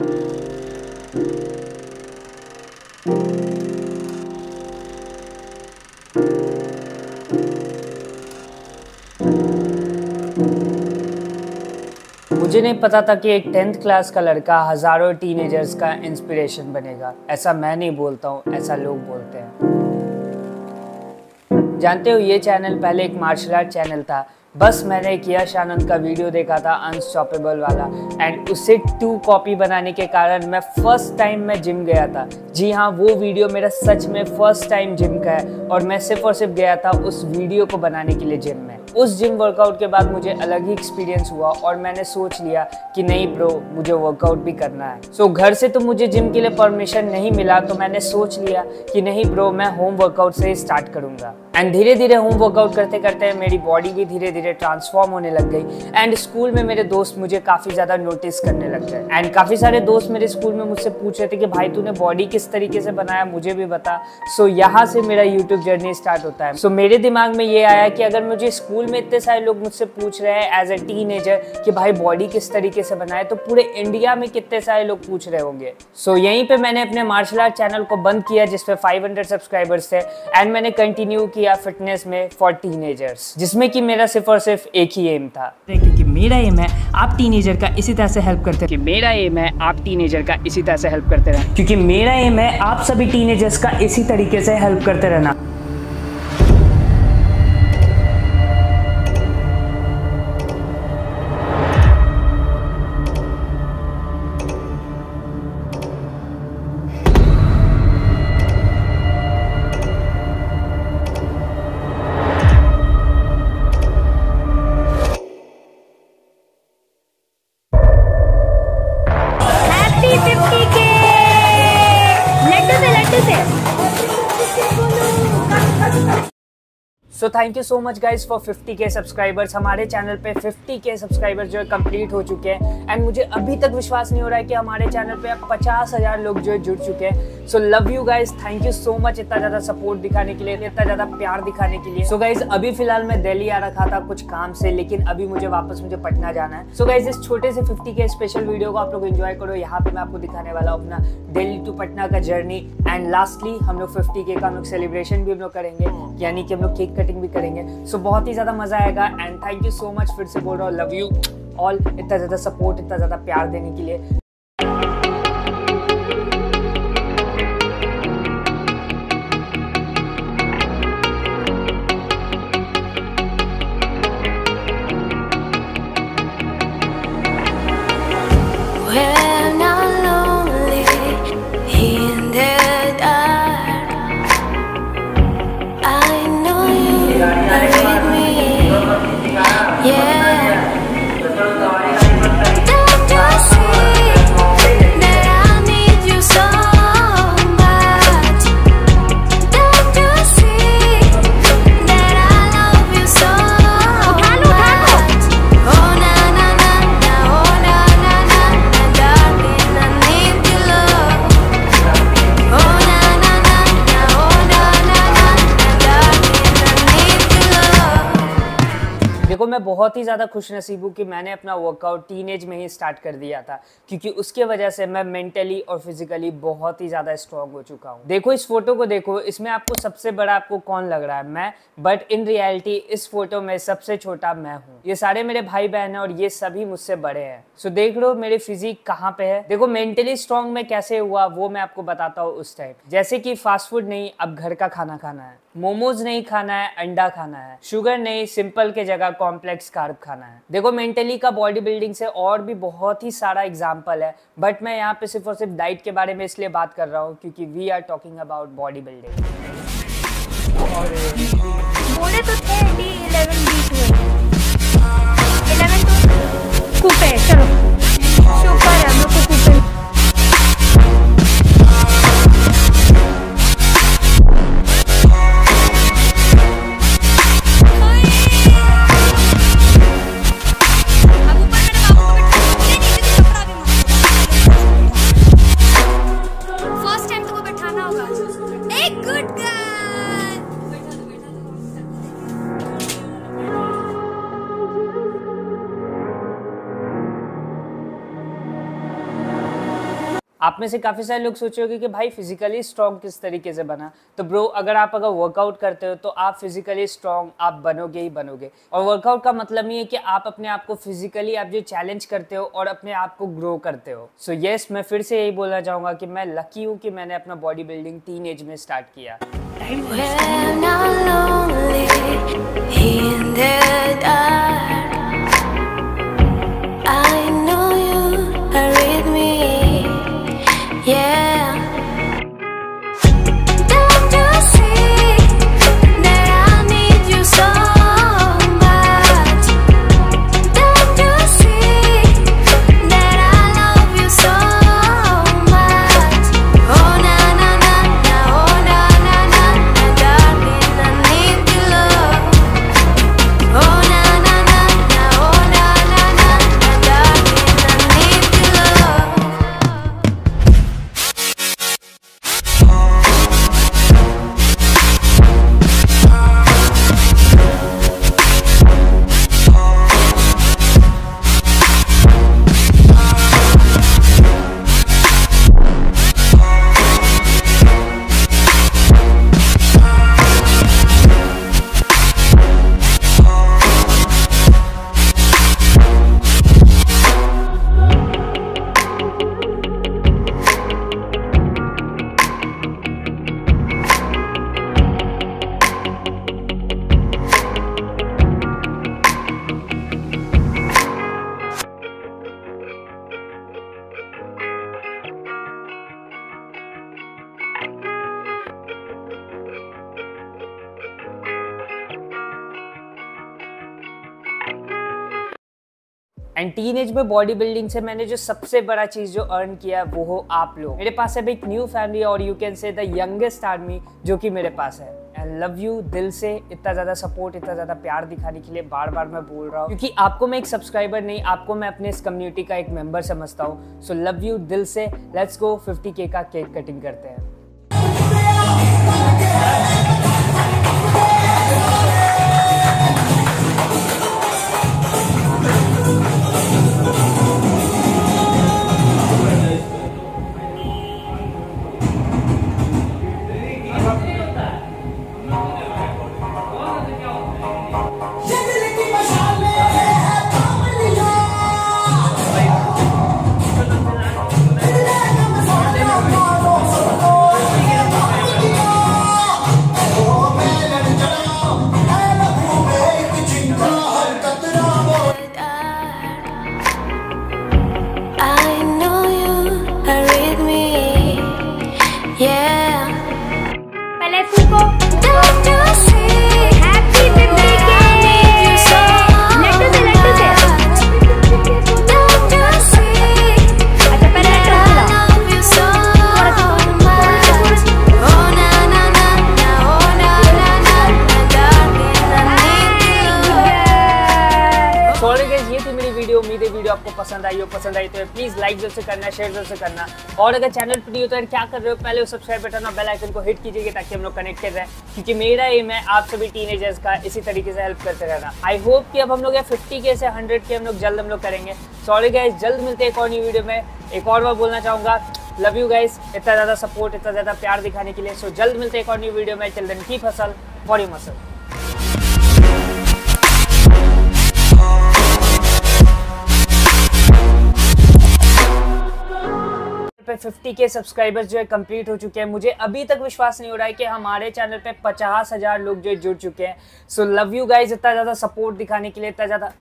मुझे नहीं पता था कि एक टेंथ क्लास का लड़का हज़ारों टीनेजर्स का इंस्पिरेशन बनेगा। ऐसा मैं नहीं बोलता हूँ, ऐसा लोग बोलते हैं। जानते हो, ये चैनल पहले एक मार्शल आर्ट चैनल था। बस मैंने एक यश आनंद का वीडियो देखा था अनस्टॉपेबल वाला। एंड उससे टू कॉपी बनाने के कारण मैं फ़र्स्ट टाइम मैं जिम गया था। जी हाँ वो वीडियो मेरा सच में फ़र्स्ट टाइम जिम का है और मैं सिर्फ़ और सिर्फ़ गया था उस वीडियो को बनाने के लिए जिम में। उस जिम वर्कआउट के बाद मुझे अलग ही एक्सपीरियंस हुआ और मैंने सोच लिया कि नहीं ब्रो मुझे वर्कआउट भी करना है। सो so, घर से तो मुझे जिम के लिए परमिशन नहीं मिला तो मैंने सोच लिया कि नहीं ब्रो मैं होम वर्कआउट से स्टार्ट करूँगा। एंड धीरे धीरे होम वर्कआउट करते करते मेरी बॉडी भी धीरे धीरे ट्रांसफॉर्म होने लग गई। एंड स्कूल में मेरे दोस्त मुझे काफ़ी ज़्यादा नोटिस करने लग गए। एंड काफ़ी सारे दोस्त मेरे स्कूल में मुझसे पूछ रहे थे कि भाई तूने बॉडी किस तरीके से बनाया? मुझे भी बता। सो so, यहाँ से मेरा यूट्यूब जर्नी स्टार्ट होता है। सो so, मेरे दिमाग में ये आया कि अगर मुझे स्कूल में इतने सारे लोग मुझसे पूछ रहे हैं एज ए टीन कि भाई बॉडी किस तरीके से बनाए तो पूरे इंडिया में कितने सारे लोग पूछ रहे होंगे। सो so, यहीं पे मैंने अपने मार्शल आर्ट चैनल को बंद किया जिसपे 500 सब्सक्राइबर्स थे। एंड मैंने कंटिन्यू किया फिटनेस में फॉर टीनेजर्स जिसमें कि मेरा सिर्फ़ और सिर्फ़ एक ही एम था। क्योंकि मेरा एम है आप टीनेजर का इसी तरह से हेल्प करते कि मेरा एम है आप टीनेजर का इसी तरह से हेल्प करते रहना क्योंकि मेरा एम है आप सभी टीनेजर्स का इसी तरीके से हेल्प करते रहना। So. Thank you so much guys for 50 के सब्सक्राइबर्स हमारे चैनल पे 50 के सब्सक्राइबर्स जो है कंप्लीट हो चुके हैं। एंड मुझे अभी तक विश्वास नहीं हो रहा है कि हमारे चैनल पे अब पचास हज़ार लोग जो है जुड़ चुके हैं। So love you guys thank you so much इतना ज़्यादा सपोर्ट दिखाने के लिए, इतना ज़्यादा प्यार दिखाने के लिए। सो so गाइज़ अभी फ़िलहाल मैं दिल्ली आ रखा था कुछ काम से, लेकिन अभी मुझे वापस मुझे पटना जाना है। सो so गाइज़ इस छोटे से फिफ्टी के स्पेशल वीडियो को आप लोग इन्जॉय करो। यहाँ पे मैं आपको दिखाने वाला हूँ अपना दिल्ली टू पटना का जर्नी एंड लास्टली हम लोग फिफ्टी के का हम लोग सेलिब्रेशन भी हम लोग करेंगे। यानी कि हम लोग केक कटिंग भी करेंगे। सो so, बहुत ही ज़्यादा मज़ा आएगा and thank you so much फिर से बोल रहा हूँ लव यू ऑल इतना ज़्यादा सपोर्ट इतना ज़्यादा प्यार देने के लिए। मैं बहुत ही ज़्यादा खुश नसीब हूँ कि मैंने अपना वर्कआउट टीन में ही स्टार्ट कर दिया था, क्योंकि उसके वजह से मैं मेंटली और फिजिकली बहुत ही ज़्यादा स्ट्रॉन्ग हो चुका हूँ। देखो, इस फ़ोटो को देखो, इसमें आपको सबसे बड़ा आपको कौन लग रहा है? मैं बट इन रियलिटी इस फ़ोटो में सबसे छोटा मैं हूँ। ये सारे मेरे भाई बहन है और ये सभी मुझसे बड़े हैं। सो देख लो, मेरे फिजिक कहाँ पे है? देखो मेंटली स्ट्रॉन्ग में कैसे हुआ, वो मैं आपको बताता हूँ उस टाइम जैसे कि फास्ट फ़ूड नहीं, अब घर का खाना खाना है। मोमोज नहीं खाना है, अंडा खाना है। शुगर नहीं सिंपल के जगह कॉम्प्लेक्स कार्ब खाना है। देखो मेंटली का बॉडी बिल्डिंग से और भी बहुत ही सारा एग्ज़ाम्पल है बट मैं यहाँ पे सिर्फ़ और सिर्फ़ डाइट के बारे में इसलिए बात कर रहा हूँ क्योंकि we are talking about body building बोले तो थे डी इलेवन तो कूपे चलो। आप में से काफ़ी सारे लोग सोचे होंगे कि भाई फिजिकली स्ट्रॉन्ग किस तरीके से बना। तो ब्रो अगर आप अगर वर्कआउट करते हो तो आप फिजिकली स्ट्रॉन्ग आप बनोगे ही बनोगे। और वर्कआउट का मतलब ये है कि आप अपने आप को फिजिकली आप जो चैलेंज करते हो और अपने आप को ग्रो करते हो। सो so, येस yes, मैं फिर से यही बोलना चाहूँगा कि मैं लकी हूँ कि मैंने अपना बॉडी बिल्डिंग टीन एज में स्टार्ट किया। I'm lonely in the dark, and teenage में बॉडी बिल्डिंग से मैंने जो सबसे बड़ा चीज़ जो अर्न किया है वो हो आप लोग। मेरे पास अब एक न्यू फैमिली और you can say the youngest army जो कि मेरे पास है। एंड लव यू दिल से इतना ज़्यादा सपोर्ट इतना ज़्यादा प्यार दिखाने के लिए बार बार मैं बोल रहा हूँ। क्योंकि आपको मैं एक सब्सक्राइबर नहीं, आपको मैं अपने इस कम्युनिटी का एक मेंबर समझता हूँ। सो लव यू दिल से। लेट्स गो 50 के का केक कटिंग करते हैं। पसंद आई हो, पसंद आई तो प्लीज़ लाइक ज़रूर से करना शेयर ज़रूर से करना। और अगर चैनल पर नहीं हो तो यार क्या कर रहे हो? पहले वो सब्सक्राइब बटन और बेल आइकन को हिट कीजिएगा ताकि हम लोग कनेक्टेड रहें क्योंकि मेरा एम है आप सभी टीनेजर्स का इसी तरीके से हेल्प करते रहना। आई होप कि अब हम लोग फिफ्टी के से हंड्रेड के हम लोग जल्द हम लोग करेंगे। सॉरी गाइस जल्द मिलते एक और न्यू वीडियो में। एक और बार बोलना चाहूँगा लव यू गाइज़ इतना ज़्यादा सपोर्ट इतना ज़्यादा प्यार दिखाने के लिए। सो जल्द मिलते एक और न्यू वीडियो में। चिल्ड्रन की फ़सल बॉडी मसल 50 के सब्सक्राइबर्स जो है कंप्लीट हो चुके हैं। मुझे अभी तक विश्वास नहीं हो रहा है कि हमारे चैनल पे पचास हज़ार लोग जो है जुड़ चुके हैं। सो लव यू गाइज़ इतना ज़्यादा सपोर्ट दिखाने के लिए, इतना ज़्यादा